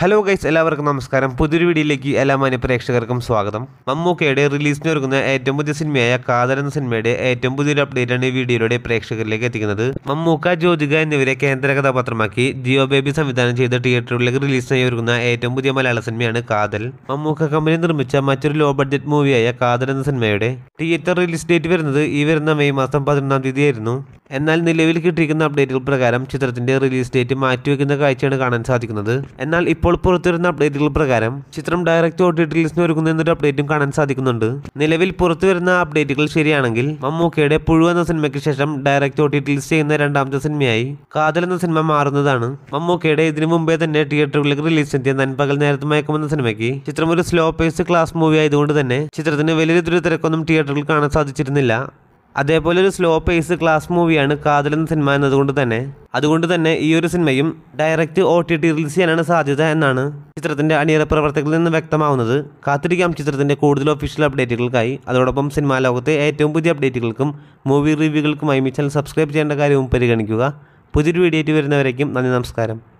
Hello guys എല്ലാവർക്കും നമസ്കാരം. പുതിയൊരു വീഡിയോയിലേക്ക് എല്ലാ മാന്യ പ്രേക്ഷകർക്കും സ്വാഗതം. മമ്മൂക്കയുടെ റിലീസിന് ഒരുങ്ങുന്ന ഏറ്റവും പുതിയ സിനിമയായ കാതൽ എന്ന സിനിമയുടെ ഏറ്റവും പുതിയൊരു അപ്ഡേറ്റ് ആണ് ഈ വീഡിയോയിലൂടെ പ്രേക്ഷകരിലേക്ക് എത്തിക്കുന്നത്. മമ്മൂക്ക ജ്യോതിക എന്നിവരെ കേന്ദ്ര കഥാപാത്രമാക്കി ജിയോ ബേബി സംവിധാനം ചെയ്ത തിയേറ്ററുകളിലേക്ക് റിലീസിനായി ഒരുങ്ങുന്ന ഏറ്റവും പുതിയ മലയാള സിനിമയാണ് കാതൽ. മമ്മൂക്ക കമ്പനി നിർമ്മിച്ച മറ്റൊരു ലോ ബഡ്ജറ്റ് മൂവിയായ കാതൽ എന്ന സിനിമയുടെ തിയേറ്റർ റിലീസ് ഡേറ്റ് വരുന്നത് ഈ വരുന്ന മെയ് മാസം പതിനൊന്നാം തീയതി ആയിരുന്നു എന്നാൽ നിലവിൽ കിട്ടിയിരിക്കുന്ന അപ്ഡേറ്റുകൾ പ്രകാരം ചിത്രത്തിന്റെ റിലീസ് ഡേറ്റ് മാറ്റിവെക്കുന്ന കാഴ്ചയാണ് കാണാൻ സാധിക്കുന്നത്. എന്നാൽ ഇപ്പോൾ പുറത്തുവരുന്ന അപ്ഡേറ്റുകൾ പ്രകാരം ചിത്രം ഡയറക്റ്റ് ഒ ടി റിലീസിന് ഒരുക്കുന്ന എന്നൊരു അപ്ഡേറ്റും കാണാൻ സാധിക്കുന്നുണ്ട്. നിലവിൽ പുറത്തുവരുന്ന അപ്ഡേറ്റുകൾ ശരിയാണെങ്കിൽ മമ്മൂക്കയുടെ പുഴു എന്ന സിനിമയ്ക്ക് ശേഷം ഡയറക്റ്റ് ഒ ടി ചെയ്യുന്ന രണ്ടാമത്തെ സിനിമയായി കാതൽ എന്ന സിനിമ മാറുന്നതാണ്. മമ്മൂക്കയുടെ ഇതിനു മുമ്പേ തന്നെ തിയേറ്ററുകളിലേക്ക് റിലീസ് എത്തിയ നൻപകൽ നേരത്തെ മയക്കുമെന്ന സിനിമയ്ക്ക് ചിത്രം ഒരു സ്ലോ പേസ് ക്ലാസ് മൂവി ആയതുകൊണ്ട് തന്നെ ചിത്രത്തിന് വലിയ ദുരിതരക്കൊന്നും തിരക്കൊന്നും തിയേറ്ററിൽ കാണാൻ സാധിച്ചിരുന്നില്ല. അതേപോലെ ഒരു സ്ലോ പേസ് ക്ലാസ് മൂവിയാണ് കാതൽ എന്ന സിനിമ എന്നതുകൊണ്ട് തന്നെ. അതുകൊണ്ട് തന്നെ ഈ ഒരു സിനിമയും direct O T T release ചെയ്യാനാണ് സാധ്യത എന്നാണ് ചിത്രത്തിന്റെ അണിയറ പ്രവർത്തകരിൽ നിന്ന് വ്യക്തമാവുന്നത്. കാത്തിരിക്കാം ചിത്രത്തിന്റെ കൂടുതൽ ഒഫീഷ്യൽ അപ്ഡേറ്റുകൾക്കായി അതോടൊപ്പം സിനിമാ ലോകത്തെ ഏറ്റവും പുതിയ അപ്ഡേറ്റുകൾക്കും മൂവി റിവ്യൂകൾക്കുമായി മിച്ചൽ സബ്സ്ക്രൈബ് ചെയ്യേണ്ട കാര്യവും പരിഗണിക്കുക. പുതിയൊരു വീഡിയോ ആയിട്ട് വരുന്നവരേക്കും നന്ദി നമസ്കാരം.